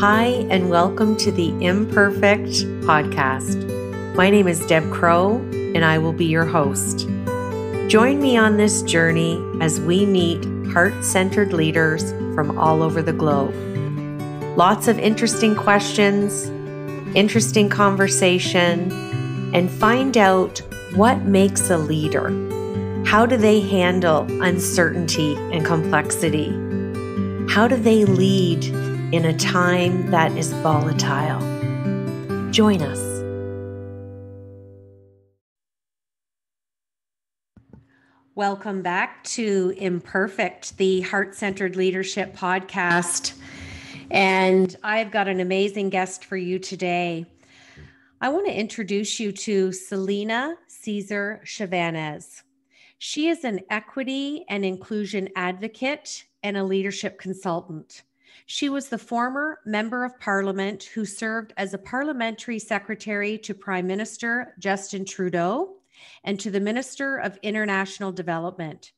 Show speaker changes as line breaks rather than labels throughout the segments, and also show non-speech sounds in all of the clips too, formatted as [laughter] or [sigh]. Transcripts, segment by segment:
Hi, and welcome to the Imperfect Podcast. My name is Deb Crowe, and I will be your host. Join me on this journey as we meet heart centered leaders from all over the globe. Lots of interesting questions, interesting conversation, and find out what makes a leader. How do they handle uncertainty and complexity? How do they lead in a time that is volatile. Join us. Welcome back to Imperfect, the Heart Centered Leadership Podcast. And I've got an amazing guest for you today. I want to introduce you to Celina Caesar Chavannes. She is an equity and inclusion advocate and a leadership consultant. She was the former Member of Parliament who served as a parliamentary secretary to Prime Minister Justin Trudeau and to the Minister of International Development.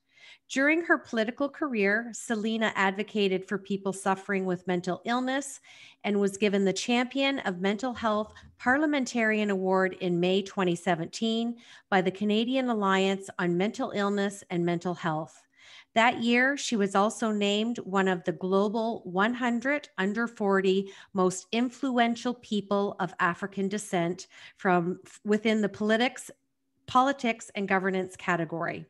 During her political career, Celina advocated for people suffering with mental illness and was given the Champion of Mental Health Parliamentarian Award in May 2017 by the Canadian Alliance on Mental Illness and Mental Health. That year, she was also named one of the global 100 under 40 most influential people of African descent from within the politics, politics and governance category.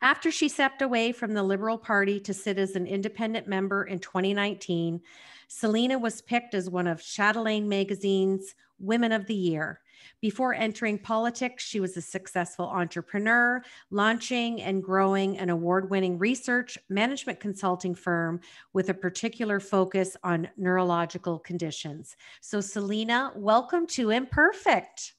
After she stepped away from the Liberal Party to sit as an independent member in 2019, Celina was picked as one of Chatelaine Magazine's Women of the Year. Before entering politics, she was a successful entrepreneur, launching and growing an award winning research management consulting firm with a particular focus on neurological conditions. So, Celina, welcome to Imperfect.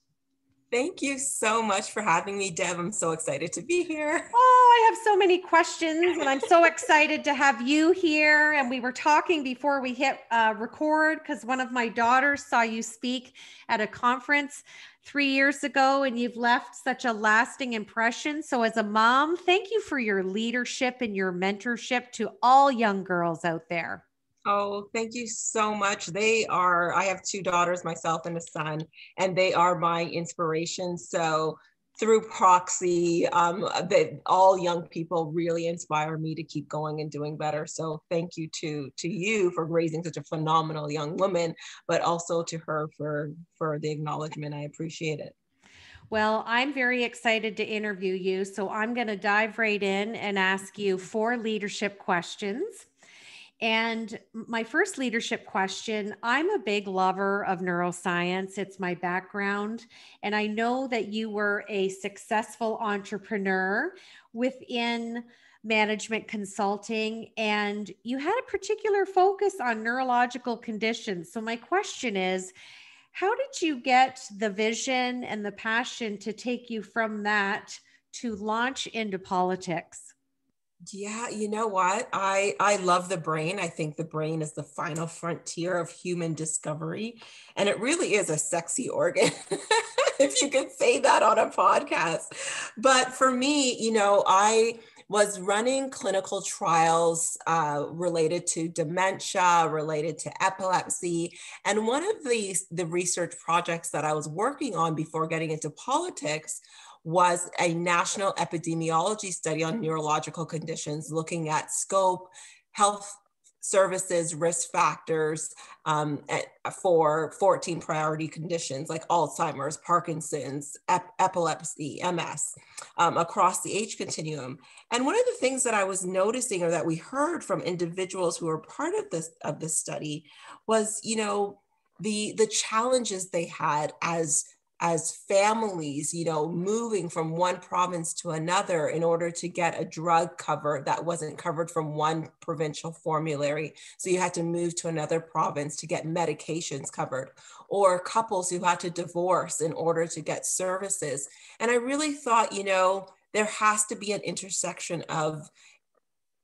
Thank you so much for having me, Deb. I'm so excited to be here.
Oh, I have so many questions, and I'm so excited to have you here. And we were talking before we hit uh, record because one of my daughters saw you speak at a conference three years ago, and you've left such a lasting impression. So, as a mom, thank you for your leadership and your mentorship to all young girls out there.
Oh, thank you so much. They are, I have two daughters, myself and a son, and they are my inspiration. So through proxy, um, that all young people really inspire me to keep going and doing better. So thank you to to you for raising such a phenomenal young woman, but also to her for for the acknowledgement. I appreciate it.
Well, I'm very excited to interview you. So I'm going to dive right in and ask you four leadership questions. And my first leadership question I'm a big lover of neuroscience, it's my background. And I know that you were a successful entrepreneur within management consulting and you had a particular focus on neurological conditions. So, my question is, how did you get the vision and the passion to take you from that to launch into politics?
Yeah, you know what? I I love the brain. I think the brain is the final frontier of human discovery, and it really is a sexy organ. [laughs] if you could say that on a podcast. But for me, you know, I was running clinical trials uh, related to dementia, related to epilepsy. And one of the, the research projects that I was working on before getting into politics was a national epidemiology study on neurological conditions looking at scope, health services, risk factors um, for 14 priority conditions like Alzheimer's, Parkinson's, ep- epilepsy, MS um, across the age continuum. And one of the things that I was noticing or that we heard from individuals who were part of this of this study was, you know, the the challenges they had as as families, you know, moving from one province to another in order to get a drug cover that wasn't covered from one provincial formulary. So you had to move to another province to get medications covered, or couples who had to divorce in order to get services. And I really thought, you know, there has to be an intersection of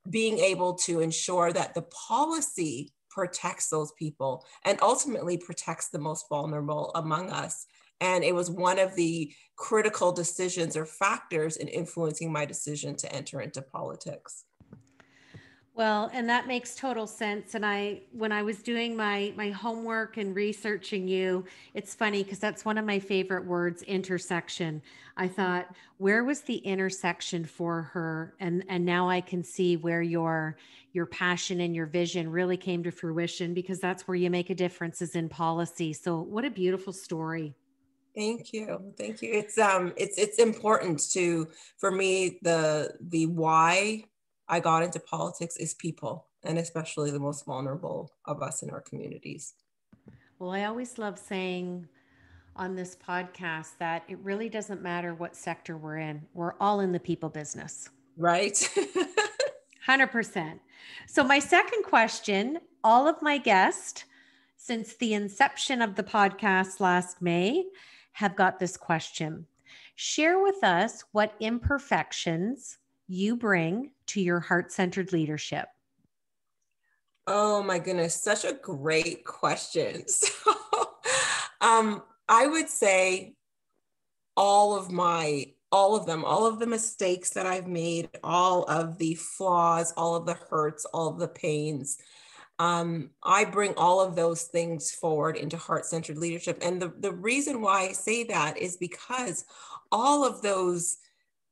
being able to ensure that the policy protects those people and ultimately protects the most vulnerable among us. And it was one of the critical decisions or factors in influencing my decision to enter into politics.
Well, and that makes total sense. And I, when I was doing my my homework and researching you, it's funny because that's one of my favorite words, intersection. I thought, where was the intersection for her? And and now I can see where your your passion and your vision really came to fruition because that's where you make a difference is in policy. So what a beautiful story.
Thank you. Thank you. It's um it's it's important to for me the the why I got into politics is people, and especially the most vulnerable of us in our communities.
Well, I always love saying on this podcast that it really doesn't matter what sector we're in, we're all in the people business.
Right. [laughs]
100%. So, my second question all of my guests, since the inception of the podcast last May, have got this question. Share with us what imperfections you bring to your heart centered leadership?
Oh my goodness, such a great question. [laughs] So, um, I would say all of my, all of them, all of the mistakes that I've made, all of the flaws, all of the hurts, all of the pains. Um, I bring all of those things forward into heart centered leadership. And the, the reason why I say that is because all of those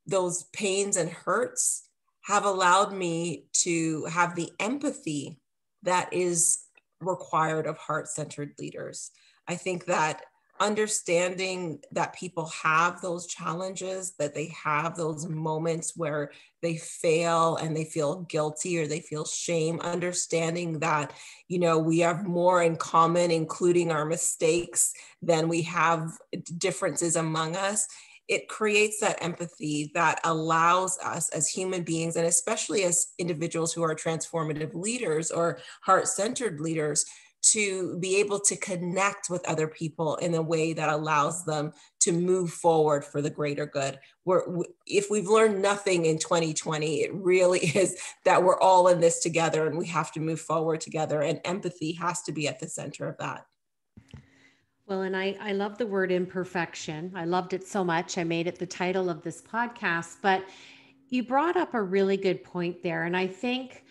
those pains and hurts have allowed me to have the empathy that is required of heart centered leaders. I think that understanding that people have those challenges, that they have those moments where they fail and they feel guilty or they feel shame, understanding that, you know, we have more in common, including our mistakes, than we have differences among us it creates that empathy that allows us as human beings, and especially as individuals who are transformative leaders or heart centered leaders, to be able to connect with other people in a way that allows them to move forward for the greater good. We're, if we've learned nothing in 2020, it really [laughs] is that we're all in this together and we have to move forward together, and empathy has to be at the center of that.
Well, and I, I love the word imperfection. I loved it so much. I made it the title of this podcast. But you brought up a really good point there. And I think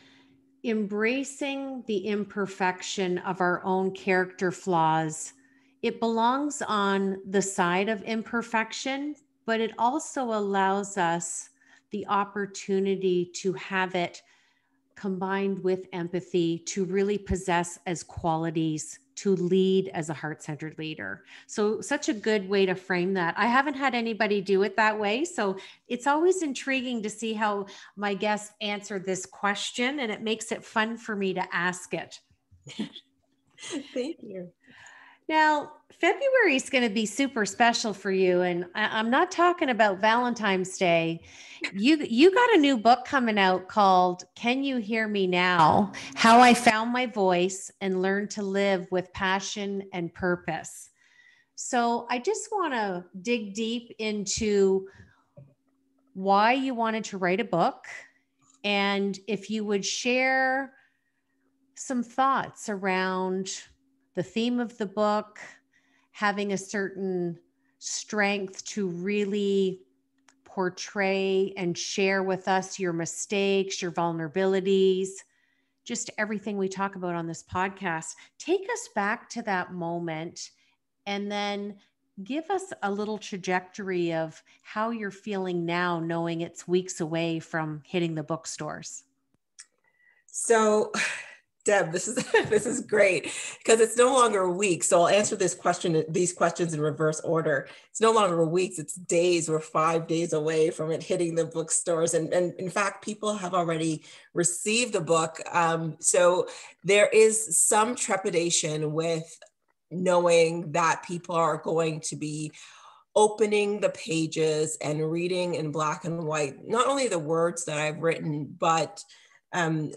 embracing the imperfection of our own character flaws, it belongs on the side of imperfection, but it also allows us the opportunity to have it combined with empathy to really possess as qualities to lead as a heart centered leader. So, such a good way to frame that. I haven't had anybody do it that way. So, it's always intriguing to see how my guests answer this question, and it makes it fun for me to ask it. [laughs]
Thank you.
Now, February is going to be super special for you, and I, am not talking about Valentine's Day. You you got a new book coming out called "Can You Hear Me Now: How I Found My Voice and Learned to Live with Passion and Purpose." So, I just want to dig deep into why you wanted to write a book, and if you would share some thoughts around the theme of the book, having a certain strength to really portray and share with us your mistakes, your vulnerabilities, just everything we talk about on this podcast. Take us back to that moment and then give us a little trajectory of how you're feeling now, knowing it's weeks away from hitting the bookstores.
So, Deb, this is [laughs] this is great because it's no longer a week. So I'll answer this question, these questions in reverse order. It's no longer weeks; it's days. We're five days away from it hitting the bookstores, and and in fact, people have already received the book. Um, so there is some trepidation with knowing that people are going to be opening the pages and reading in black and white not only the words that I've written, but um,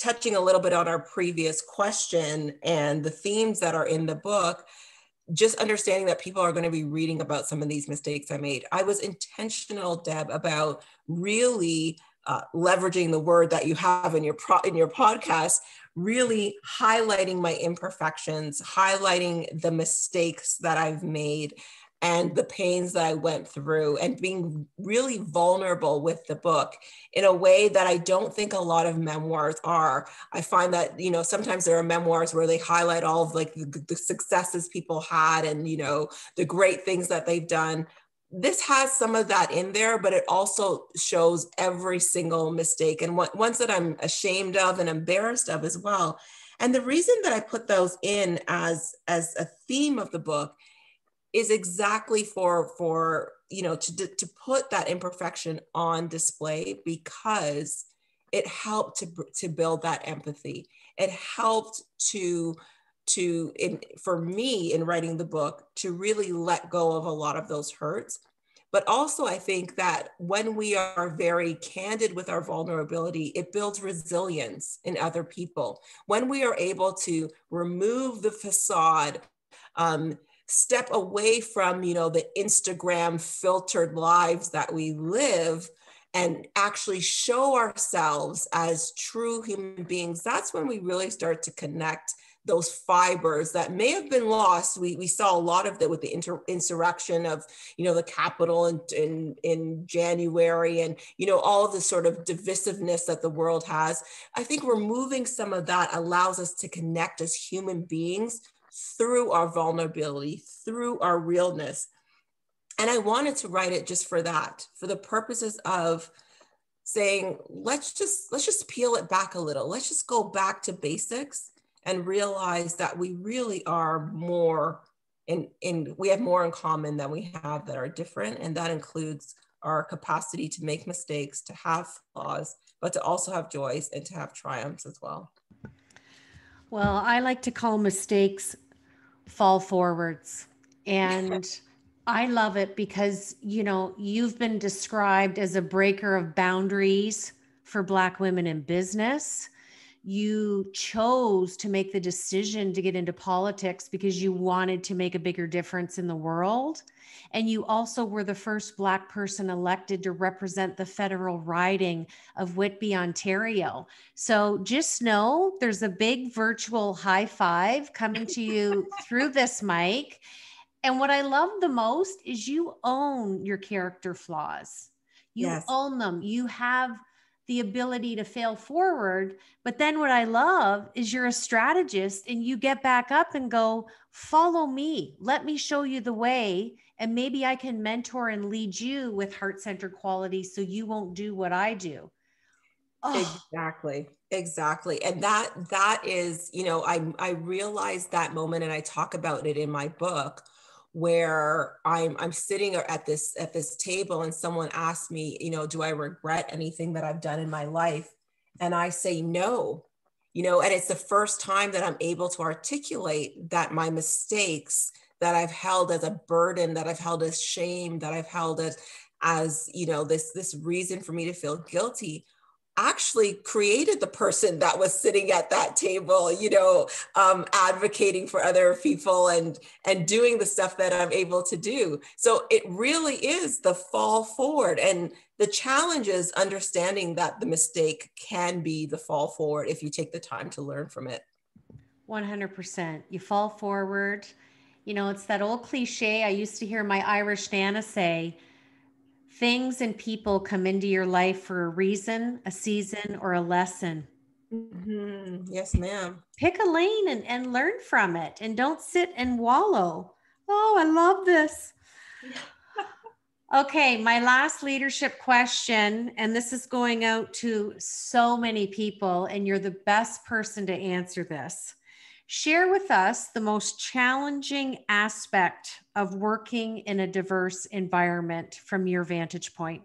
touching a little bit on our previous question and the themes that are in the book, just understanding that people are going to be reading about some of these mistakes I made. I was intentional, Deb, about really uh, leveraging the word that you have in your pro- in your podcast, really highlighting my imperfections, highlighting the mistakes that I've made, and the pains that I went through and being really vulnerable with the book in a way that I don't think a lot of memoirs are. I find that, you know, sometimes there are memoirs where they highlight all of like the, the successes people had and, you know, the great things that they've done. This has some of that in there, but it also shows every single mistake and what, ones that I'm ashamed of and embarrassed of as well. And the reason that I put those in as, as a theme of the book is exactly for for you know to to put that imperfection on display because it helped to to build that empathy. It helped to to in for me in writing the book to really let go of a lot of those hurts. But also i think that when we are very candid with our vulnerability it builds resilience in other people. When we are able to remove the facade um, step away from you know the instagram filtered lives that we live and actually show ourselves as true human beings that's when we really start to connect those fibers that may have been lost. We, we saw a lot of that with the inter- insurrection of you know the capitol in, in in january and you know all the sort of divisiveness that the world has. I think removing some of that allows us to connect as human beings through our vulnerability, through our realness. And I wanted to write it just for that, for the purposes of saying, let's just let's just peel it back a little. Let's just go back to basics and realize that we really are more in, in we have more in common than we have that are different. And that includes our capacity to make mistakes, to have flaws, but to also have joys and to have triumphs as well.
Well, I like to call mistakes fall forwards. And [laughs] I love it because, you know, you've been described as a breaker of boundaries for Black women in business. You chose to make the decision to get into politics because you wanted to make a bigger difference in the world. And you also were the first Black person elected to represent the federal riding of Whitby, Ontario. So just know there's a big virtual high five coming to you [laughs] through this mic. And what I love the most is you own your character flaws. You yes. own them. You have the ability to fail forward. But then what I love is you're a strategist and you get back up and go, follow me. Let me show you the way and maybe I can mentor and lead you with heart centered quality so you won't do what I do.
Oh. Exactly. Exactly. And that that is, you know, I I realized that moment and I talk about it in my book where I'm I'm sitting at this at this table and someone asks me, you know, do I regret anything that I've done in my life? And I say no. You know, and it's the first time that I'm able to articulate that my mistakes that I've held as a burden, that I've held as shame, that I've held as, as you know, this this reason for me to feel guilty actually created the person that was sitting at that table you know um, advocating for other people and and doing the stuff that i'm able to do. So it really is the fall forward and the challenge is understanding that the mistake can be the fall forward if you take the time to learn from it.
100% you fall forward. You know, it's that old cliche I used to hear my Irish Nana say things and people come into your life for a reason, a season, or a lesson.
Mm-hmm. Yes, ma'am.
Pick a lane and, and learn from it and don't sit and wallow. Oh, I love this. [laughs] okay, my last leadership question, and this is going out to so many people, and you're the best person to answer this. Share with us the most challenging aspect of working in a diverse environment from your vantage point.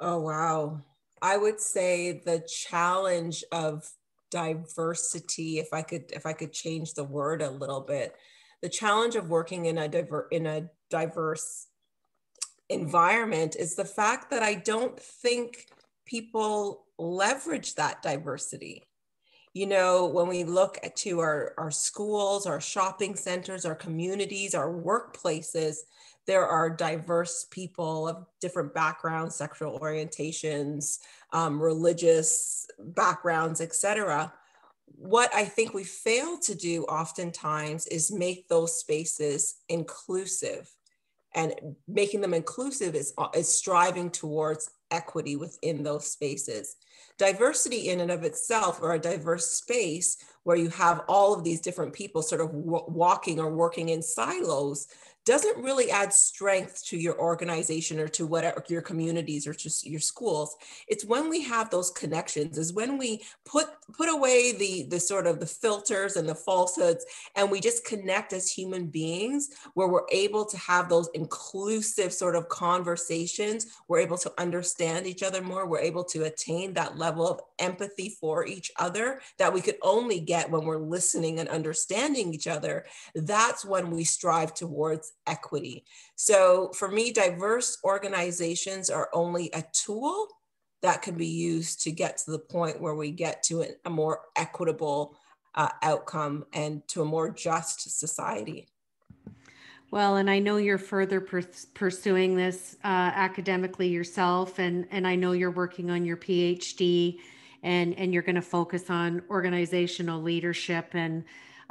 Oh, wow. I would say the challenge of diversity if i could if i could change the word a little bit the challenge of working in a diver in a diverse environment is the fact that i don't think people leverage that diversity you know, when we look at to our, our schools, our shopping centers, our communities, our workplaces, there are diverse people of different backgrounds, sexual orientations, um, religious backgrounds, etc. what I think we fail to do oftentimes is make those spaces inclusive. And making them inclusive is, is striving towards equity within those spaces. Diversity, in and of itself, or a diverse space where you have all of these different people sort of walking or working in silos, doesn't really add strength to your organization or to whatever your communities or just your schools. It's when we have those connections is when we put put away the the sort of the filters and the falsehoods and we just connect as human beings where we're able to have those inclusive sort of conversations. We're able to understand each other more. We're able to attain that level of empathy for each other that we could only get when we're listening and understanding each other. That's when we strive towards equity. So for me, diverse organizations are only a tool that can be used to get to the point where we get to a, more equitable uh, outcome and to a more just society.
Well, and I know you're further pursuing this uh, academically yourself, and and I know you're working on your PhD, and and you're going to focus on organizational leadership and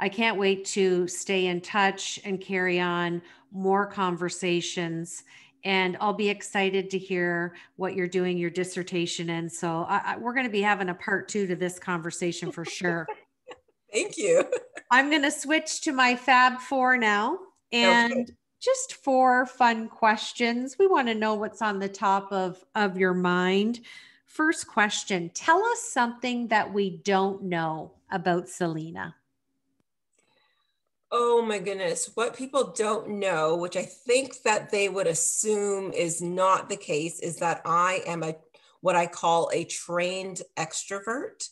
I can't wait to stay in touch and carry on more conversations. And I'll be excited to hear what you're doing your dissertation in. So I, I, we're going to be having a part two to this conversation for sure. [laughs]
Thank you.
I'm going to switch to my Fab Four now. And okay. just four fun questions. We want to know what's on the top of, of your mind. First question Tell us something that we don't know about Celina
oh my goodness, what people don't know, which I think that they would assume is not the case, is that I am a what I call a trained extrovert.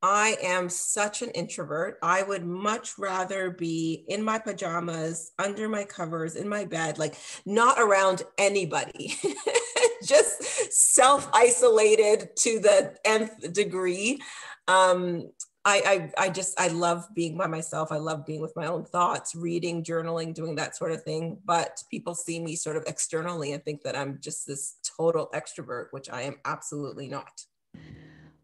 I am such an introvert. I would much rather be in my pajamas, under my covers, in my bed, like not around anybody, [laughs] just self isolated to the nth degree. Um, I, I I just I love being by myself. I love being with my own thoughts, reading, journaling, doing that sort of thing. But people see me sort of externally and think that I'm just this total extrovert, which I am absolutely not.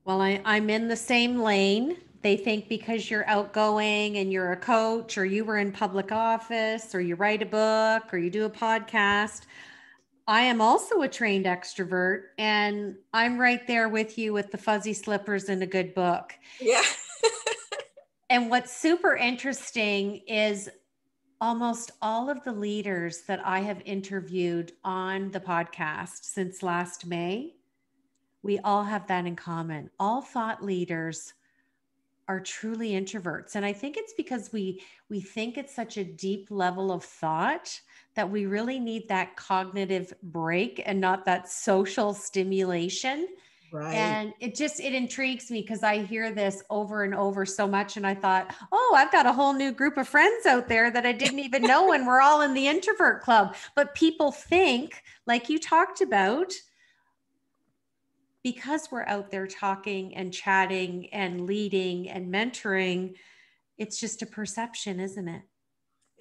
Well, I, I'm in the same lane. They think because you're outgoing and you're a coach or you were in public office or you write a book or you do a podcast, I am also a trained extrovert and I'm right there with you with the fuzzy slippers and a good book.
Yeah. [laughs]
and what's super interesting is almost all of the leaders that I have interviewed on the podcast since last May, we all have that in common. All thought leaders are truly introverts and i think it's because we we think it's such a deep level of thought that we really need that cognitive break and not that social stimulation Right. And it just it intrigues me because I hear this over and over so much and I thought, "Oh, I've got a whole new group of friends out there that I [laughs] didn't even know and we're all in the introvert club." But people think like you talked about because we're out there talking and chatting and leading and mentoring, it's just a perception, isn't it?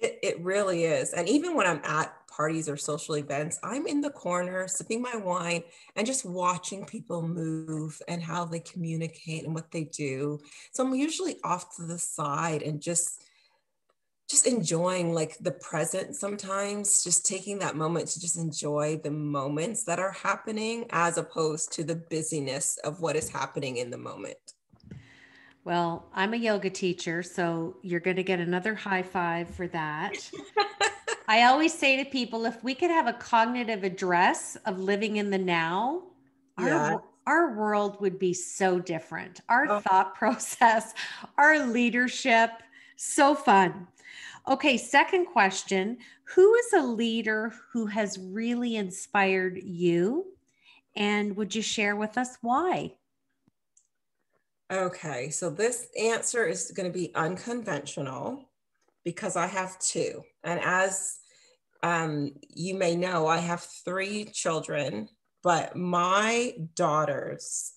It, it really is. And even when I'm at parties or social events, I'm in the corner sipping my wine and just watching people move and how they communicate and what they do. So I'm usually off to the side and just just enjoying like the present sometimes just taking that moment to just enjoy the moments that are happening as opposed to the busyness of what is happening in the moment
well i'm a yoga teacher so you're going to get another high five for that [laughs] i always say to people if we could have a cognitive address of living in the now yeah. our, our world would be so different our oh. thought [laughs] process our leadership so fun Okay, second question Who is a leader who has really inspired you? And would you share with us why?
Okay, so this answer is going to be unconventional because I have two. And as um, you may know, I have three children, but my daughters,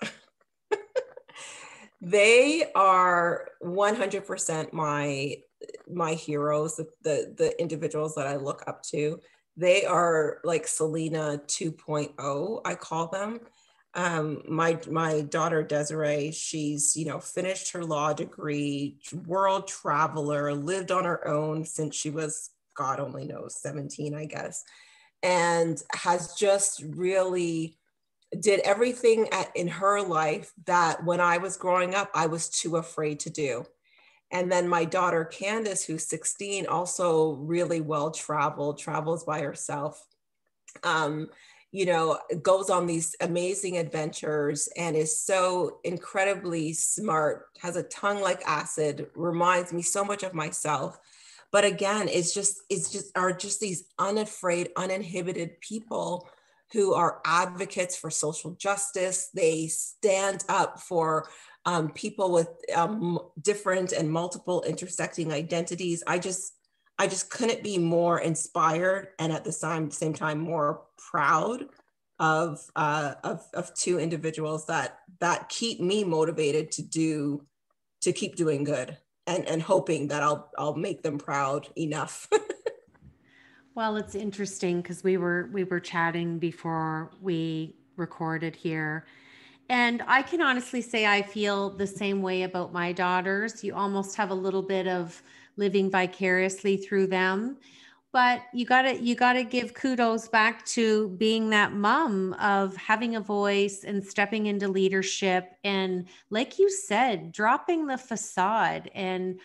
[laughs] they are 100% my my heroes, the, the, the individuals that I look up to. They are like Celina 2.0, I call them. Um, my my daughter Desiree, she's you know finished her law degree, world traveler, lived on her own since she was God only knows 17, I guess, and has just really did everything at, in her life that when I was growing up I was too afraid to do. And then my daughter Candace, who's 16, also really well traveled, travels by herself. Um, you know, goes on these amazing adventures and is so incredibly smart, has a tongue like acid, reminds me so much of myself. But again, it's just, it's just, are just these unafraid, uninhibited people who are advocates for social justice. They stand up for um, people with um, different and multiple intersecting identities. I just, I just couldn't be more inspired and at the same, same time more proud of, uh, of, of two individuals that, that keep me motivated to do, to keep doing good and, and hoping that I'll, I'll make them proud enough. [laughs]
well, it's interesting because we were, we were chatting before we recorded here and I can honestly say I feel the same way about my daughters. You almost have a little bit of living vicariously through them but you got to you got to give kudos back to being that mom of having a voice and stepping into leadership. And like you said dropping the facade and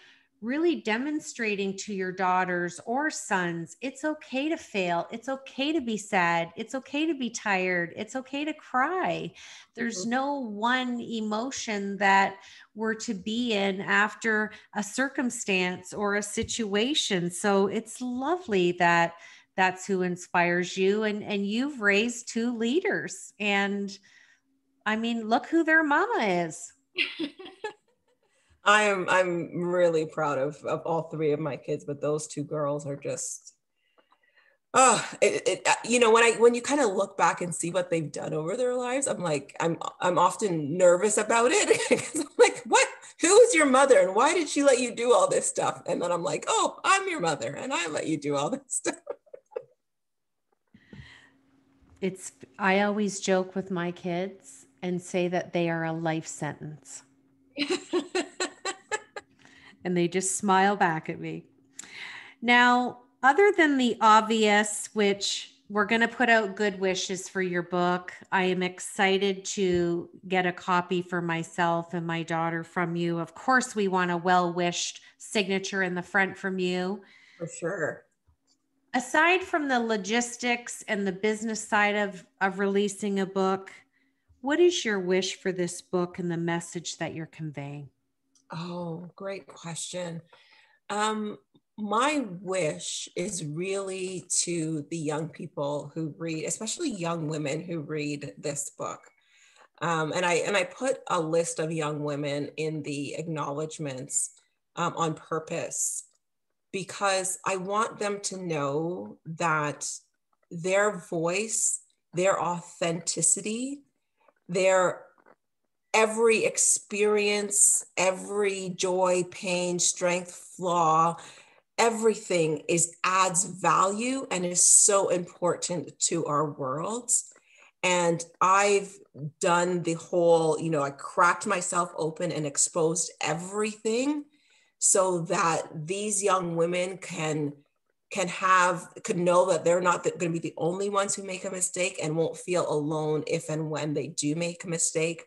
really demonstrating to your daughters or sons it's okay to fail it's okay to be sad it's okay to be tired it's okay to cry. There's mm-hmm. no one emotion that we're to be in after a circumstance or a situation. So it's lovely that that's who inspires you and and you've raised two leaders. And i mean look who their mama is [laughs]
I am I'm really proud of of all three of my kids, but those two girls are just oh it, it, uh, you know when i when you kind of look back and see what they've done over their lives i'm like i'm i'm often nervous about it [laughs] because i'm like what? Who is your mother? And why did she let you do all this stuff? And then i'm like oh i'm your mother and i let you do all this stuff.
It's i always joke with my kids and say that they are a life sentence [laughs] and they just smile back at me. Now, other than the obvious, which we're going to put out good wishes for your book. I am excited to get a copy for myself and my daughter from you. Of course, we want a well wished signature in the front from you.
For sure.
Aside from the logistics and the business side of, of releasing a book, what is your wish for this book and the message that you're conveying?
Oh, great question. Um, my wish is really to the young people who read, especially young women who read this book. Um, and I and I put a list of young women in the acknowledgments um, on purpose because I want them to know that their voice, their authenticity, their every experience, every joy, pain, strength, flaw, everything is adds value and is so important to our worlds. And I've done the whole, you know, I cracked myself open and exposed everything so that these young women can can have could know that they're not going to be the only ones who make a mistake and won't feel alone if and when they do make a mistake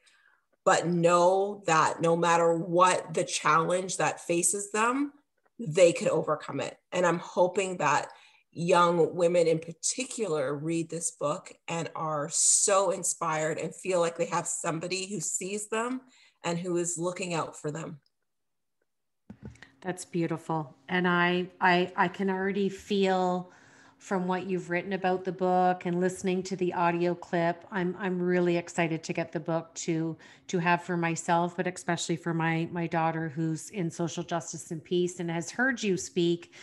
but know that no matter what the challenge that faces them, they can overcome it. And I'm hoping that young women in particular read this book and are so inspired and feel like they have somebody who sees them and who is looking out for them.
That's beautiful. And I I I can already feel from what you've written about the book and listening to the audio clip i'm i'm really excited to get the book to to have for myself but especially for my my daughter who's in social justice and peace and has heard you speak.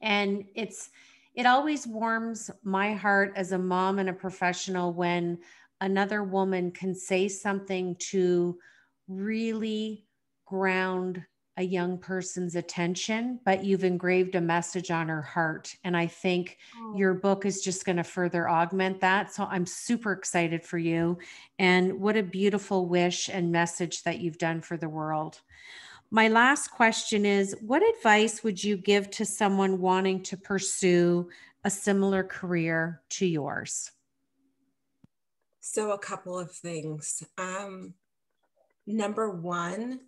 And it's it always warms my heart as a mom and a professional when another woman can say something to really ground a young person's attention, but you've engraved a message on her heart. And I think oh. your book is just going to further augment that. So I'm super excited for you. And what a beautiful wish and message that you've done for the world. My last question is What advice would you give to someone wanting to pursue a similar career to yours?
So, a couple of things. Um, number one,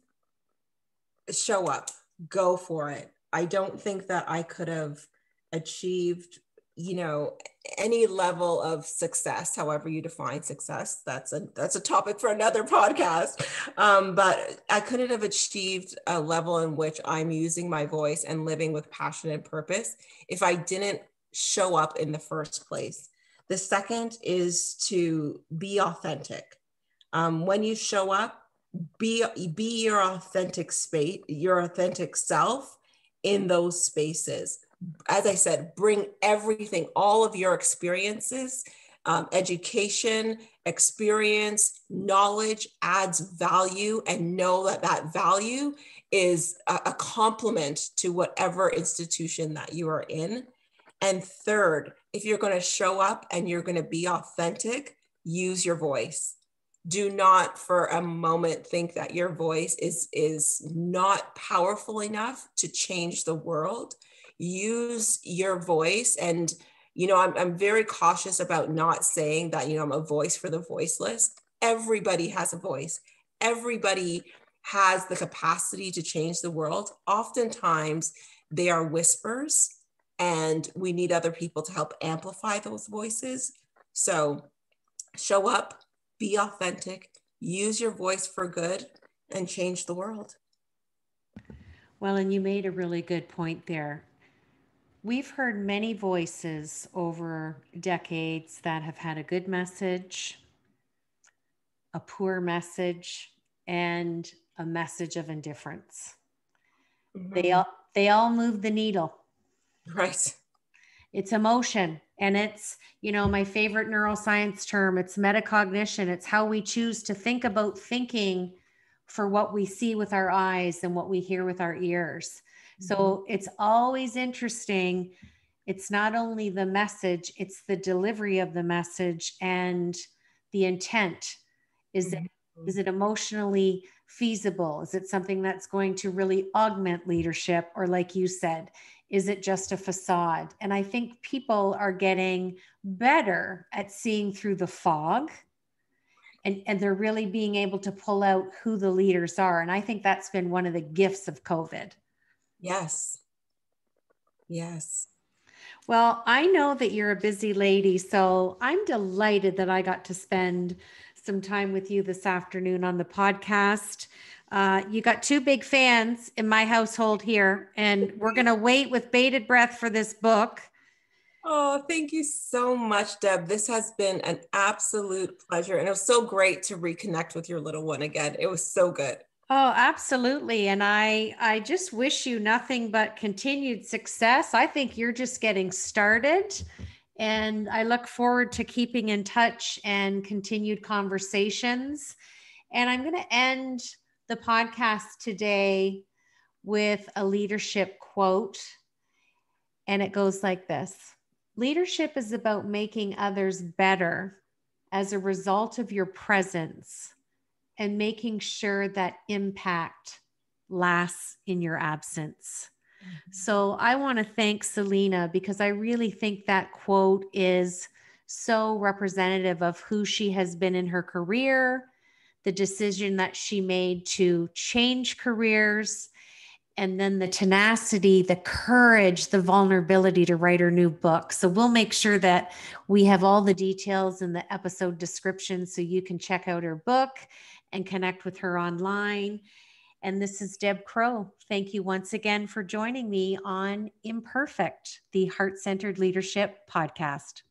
show up, go for it. I don't think that I could have achieved, you know, any level of success, however you define success. That's a that's a topic for another [laughs] podcast. Um, but I couldn't have achieved a level in which I'm using my voice and living with passion and purpose if I didn't show up in the first place. The second is to be authentic. Um, when you show up, be be your authentic space your authentic self in those spaces. As i said bring everything all of your experiences um, education experience knowledge adds value and know that that value is a, a complement to whatever institution that you are in. And third if you're going to show up and you're going to be authentic use your voice do not for a moment think that your voice is is not powerful enough to change the world. Use your voice. And you know I'm, I'm very cautious about not saying that you know i'm a voice for the voiceless. Everybody has a voice. Everybody has the capacity to change the world. Oftentimes they are whispers and we need other people to help amplify those voices. So show up be authentic, use your voice for good, and change the world.
Well, and you made a really good point there. We've heard many voices over decades that have had a good message, a poor message, and a message of indifference. Mm-hmm. They all they all move the needle.
Right.
It's emotion and it's you know my favorite neuroscience term it's metacognition. It's how we choose to think about thinking for what we see with our eyes and what we hear with our ears. Mm-hmm. so it's always interesting. It's not only the message it's the delivery of the message and the intent. Is mm-hmm. it is it emotionally feasible? Is it something that's going to really augment leadership? Or like you said is it just a facade? And I think people are getting better at seeing through the fog and, and they're really being able to pull out who the leaders are. And I think that's been one of the gifts of COVID.
Yes. Yes.
Well, I know that you're a busy lady, so I'm delighted that I got to spend some time with you this afternoon on the podcast. Uh, you got two big fans in my household here, and we're going [laughs] to wait with bated breath for this book.
Oh, thank you so much, Deb. This has been an absolute pleasure. And it was so great to reconnect with your little one again. It was so good.
Oh, absolutely. And I I just wish you nothing but continued success. I think you're just getting started. And I look forward to keeping in touch and continued conversations. And I'm going to end the podcast today with a leadership quote. And it goes like this Leadership is about making others better as a result of your presence and making sure that impact lasts in your absence. Mm-hmm. So I want to thank Celina because I really think that quote is so representative of who she has been in her career the decision that she made to change careers, and then the tenacity, the courage, the vulnerability to write her new book. So we'll make sure that we have all the details in the episode description so you can check out her book and connect with her online. And this is Deb Crowe. Thank you once again for joining me on Imperfect, the Heart Centered Leadership Podcast.